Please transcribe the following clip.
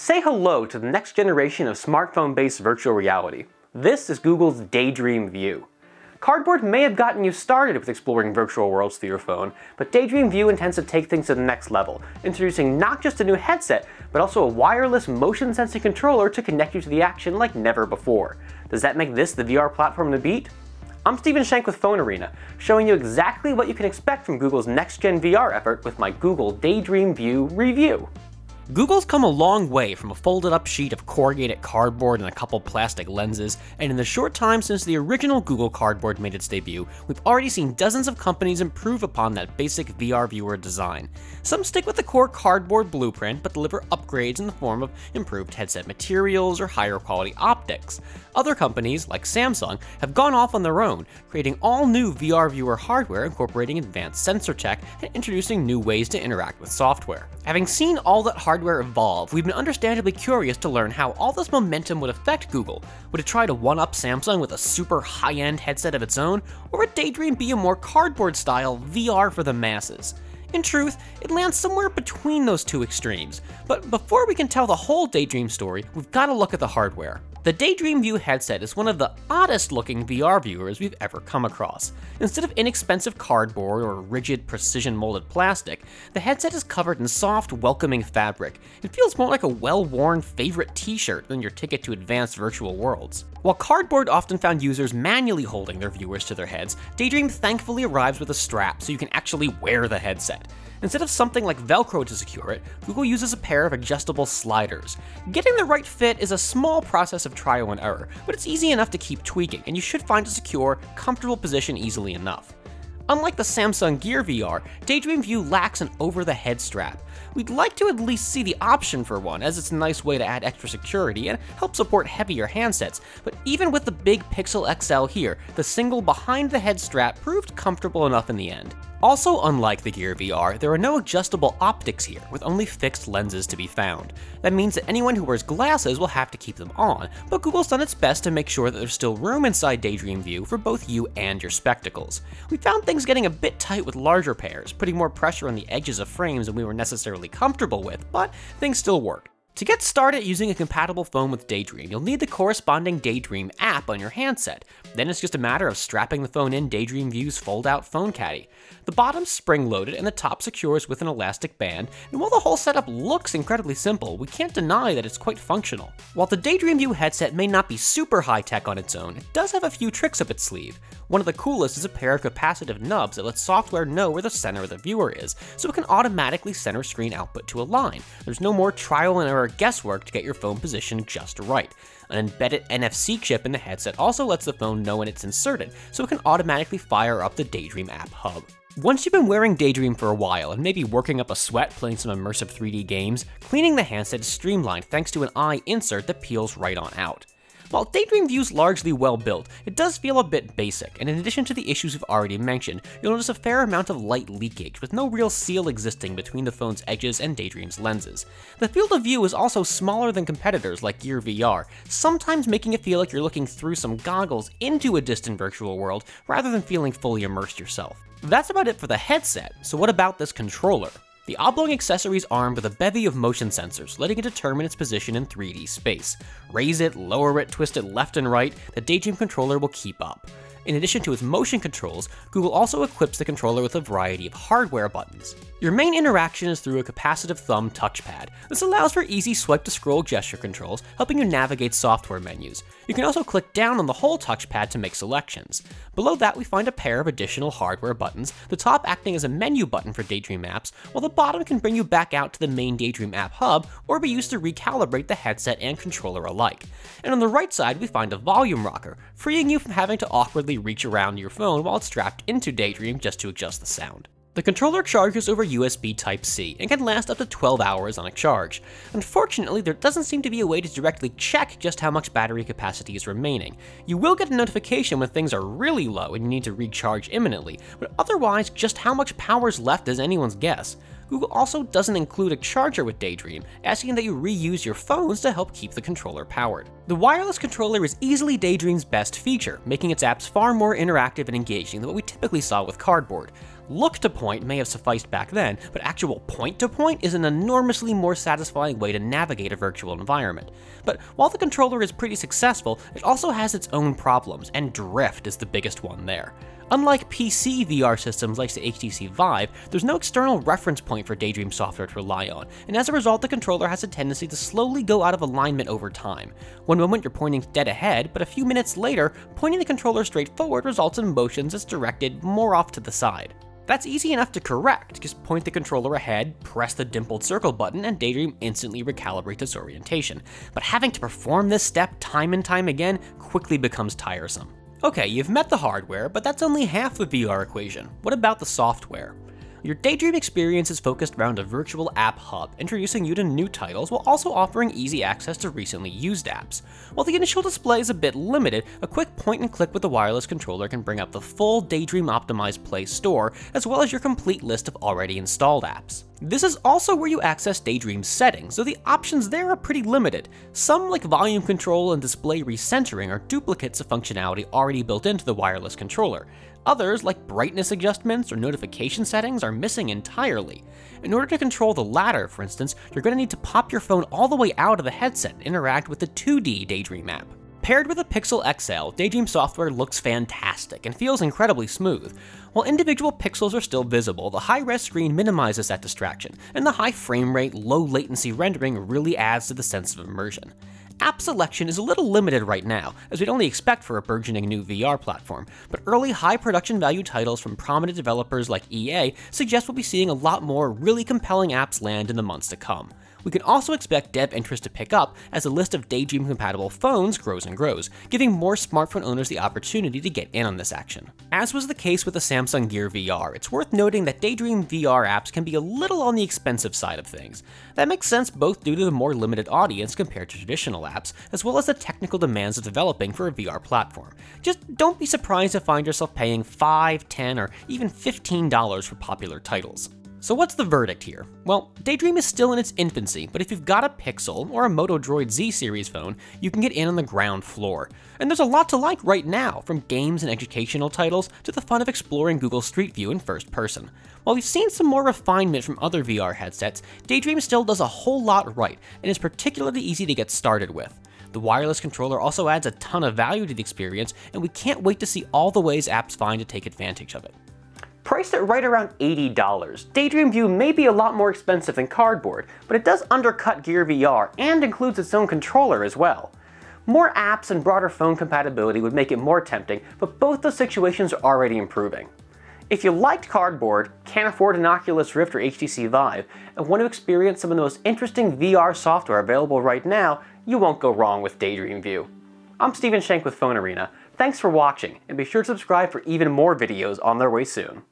Say hello to the next generation of smartphone-based virtual reality. This is Google's Daydream View. Cardboard may have gotten you started with exploring virtual worlds through your phone, but Daydream View intends to take things to the next level, introducing not just a new headset, but also a wireless motion sensing controller to connect you to the action like never before. Does that make this the VR platform to beat? I'm Stephen Schenck with Phone Arena, showing you exactly what you can expect from Google's next-gen VR effort with my Google Daydream View review. Google's come a long way from a folded up sheet of corrugated cardboard and a couple plastic lenses, and in the short time since the original Google Cardboard made its debut, we've already seen dozens of companies improve upon that basic VR viewer design. Some stick with the core cardboard blueprint, but deliver upgrades in the form of improved headset materials or higher quality optics. Other companies, like Samsung, have gone off on their own, creating all new VR viewer hardware incorporating advanced sensor tech and introducing new ways to interact with software. Having seen all that hardware hardware evolve, we've been understandably curious to learn how all this momentum would affect Google. Would it try to one-up Samsung with a super high-end headset of its own, or would Daydream be a more cardboard-style VR for the masses? In truth, it lands somewhere between those two extremes, but before we can tell the whole Daydream story, we've got to look at the hardware. The Daydream View headset is one of the oddest looking VR viewers we've ever come across. Instead of inexpensive cardboard or rigid precision molded plastic, the headset is covered in soft, welcoming fabric. It feels more like a well-worn favorite t-shirt than your ticket to advanced virtual worlds. While cardboard often found users manually holding their viewers to their heads, Daydream thankfully arrives with a strap so you can actually wear the headset. Instead of something like Velcro to secure it, Google uses a pair of adjustable sliders. Getting the right fit is a small process of trial and error, but it's easy enough to keep tweaking, and you should find a secure, comfortable position easily enough. Unlike the Samsung Gear VR, Daydream View lacks an over-the-head strap. We'd like to at least see the option for one, as it's a nice way to add extra security and help support heavier handsets, but even with the big Pixel XL here, the single behind-the-head strap proved comfortable enough in the end. Also unlike the Gear VR, there are no adjustable optics here, with only fixed lenses to be found. That means that anyone who wears glasses will have to keep them on, but Google's done its best to make sure that there's still room inside Daydream View for both you and your spectacles. We found things getting a bit tight with larger pairs, putting more pressure on the edges of frames than we were necessarily comfortable with, but things still worked. To get started using a compatible phone with Daydream, you'll need the corresponding Daydream app on your handset. Then it's just a matter of strapping the phone in Daydream View's fold-out phone caddy. The bottom's spring-loaded and the top secures with an elastic band, and while the whole setup looks incredibly simple, we can't deny that it's quite functional. While the Daydream View headset may not be super high-tech on its own, it does have a few tricks up its sleeve. One of the coolest is a pair of capacitive nubs that lets software know where the center of the viewer is, so it can automatically center screen output to a line. There's no more trial and error guesswork to get your phone positioned just right. An embedded NFC chip in the headset also lets the phone know when it's inserted, so it can automatically fire up the Daydream app hub. Once you've been wearing Daydream for a while and maybe working up a sweat playing some immersive 3D games, cleaning the handset is streamlined thanks to an eye insert that peels right on out. While Daydream View's largely well built, it does feel a bit basic, and in addition to the issues we've already mentioned, you'll notice a fair amount of light leakage with no real seal existing between the phone's edges and Daydream's lenses. The field of view is also smaller than competitors like Gear VR, sometimes making it feel like you're looking through some goggles into a distant virtual world rather than feeling fully immersed yourself. That's about it for the headset, so what about this controller? The oblong accessory is armed with a bevy of motion sensors, letting it determine its position in 3D space. Raise it, lower it, twist it left and right, the Daydream controller will keep up. In addition to its motion controls, Google also equips the controller with a variety of hardware buttons. Your main interaction is through a capacitive thumb touchpad. This allows for easy swipe to scroll gesture controls, helping you navigate software menus. You can also click down on the whole touchpad to make selections. Below that we find a pair of additional hardware buttons, the top acting as a menu button for Daydream apps, while the bottom can bring you back out to the main Daydream app hub or be used to recalibrate the headset and controller alike. And on the right side we find a volume rocker, freeing you from having to awkwardly reach around your phone while it's strapped into Daydream just to adjust the sound. The controller charges over USB Type-C and can last up to 12 hours on a charge. Unfortunately, there doesn't seem to be a way to directly check just how much battery capacity is remaining. You will get a notification when things are really low and you need to recharge imminently, but otherwise, just how much power is left is anyone's guess. Google also doesn't include a charger with Daydream, asking that you reuse your phones to help keep the controller powered. The wireless controller is easily Daydream's best feature, making its apps far more interactive and engaging than what we typically saw with Cardboard. Look to point may have sufficed back then, but actual point to point is an enormously more satisfying way to navigate a virtual environment. But while the controller is pretty successful, it also has its own problems, and drift is the biggest one there. Unlike PC VR systems like the HTC Vive, there's no external reference point for Daydream software to rely on, and as a result the controller has a tendency to slowly go out of alignment over time. One moment you're pointing dead ahead, but a few minutes later, pointing the controller straight forward results in motions that's directed more off to the side. That's easy enough to correct, just point the controller ahead, press the dimpled circle button, and Daydream instantly recalibrates its orientation. But having to perform this step time and time again quickly becomes tiresome. Okay, you've met the hardware, but that's only half the VR equation. What about the software? Your Daydream experience is focused around a virtual app hub, introducing you to new titles while also offering easy access to recently used apps. While the initial display is a bit limited, a quick point and click with the wireless controller can bring up the full Daydream optimized Play Store, as well as your complete list of already installed apps. This is also where you access Daydream's settings, so the options there are pretty limited. Some, like volume control and display recentering, are duplicates of functionality already built into the wireless controller. Others, like brightness adjustments or notification settings, are missing entirely. In order to control the latter, for instance, you're going to need to pop your phone all the way out of the headset and interact with the 2D Daydream app. Paired with a Pixel XL, Daydream software looks fantastic and feels incredibly smooth. While individual pixels are still visible, the high-res screen minimizes that distraction, and the high frame rate, low latency rendering really adds to the sense of immersion app selection is a little limited right now, as we'd only expect for a burgeoning new VR platform, but early high production value titles from prominent developers like EA suggest we'll be seeing a lot more really compelling apps land in the months to come. We can also expect dev interest to pick up as the list of Daydream compatible phones grows and grows, giving more smartphone owners the opportunity to get in on this action. As was the case with the Samsung Gear VR, it's worth noting that Daydream VR apps can be a little on the expensive side of things. That makes sense both due to the more limited audience compared to traditional apps, as well as the technical demands of developing for a VR platform. Just don't be surprised to find yourself paying 5, 10, or even $15 for popular titles. So what's the verdict here? Well, Daydream is still in its infancy, but if you've got a Pixel or a Moto Droid Z series phone, you can get in on the ground floor. And there's a lot to like right now, from games and educational titles to the fun of exploring Google Street View in first person. While we've seen some more refinement from other VR headsets, Daydream still does a whole lot right, and is particularly easy to get started with. The wireless controller also adds a ton of value to the experience, and we can't wait to see all the ways apps find to take advantage of it. Priced at right around $80, Daydream View may be a lot more expensive than Cardboard, but it does undercut Gear VR and includes its own controller as well. More apps and broader phone compatibility would make it more tempting, but both those situations are already improving. If you liked Cardboard, can't afford an Oculus Rift or HTC Vive, and want to experience some of the most interesting VR software available right now, you won't go wrong with Daydream View. I'm Stephen Schenck with Phone Arena. Thanks for watching, and be sure to subscribe for even more videos on their way soon.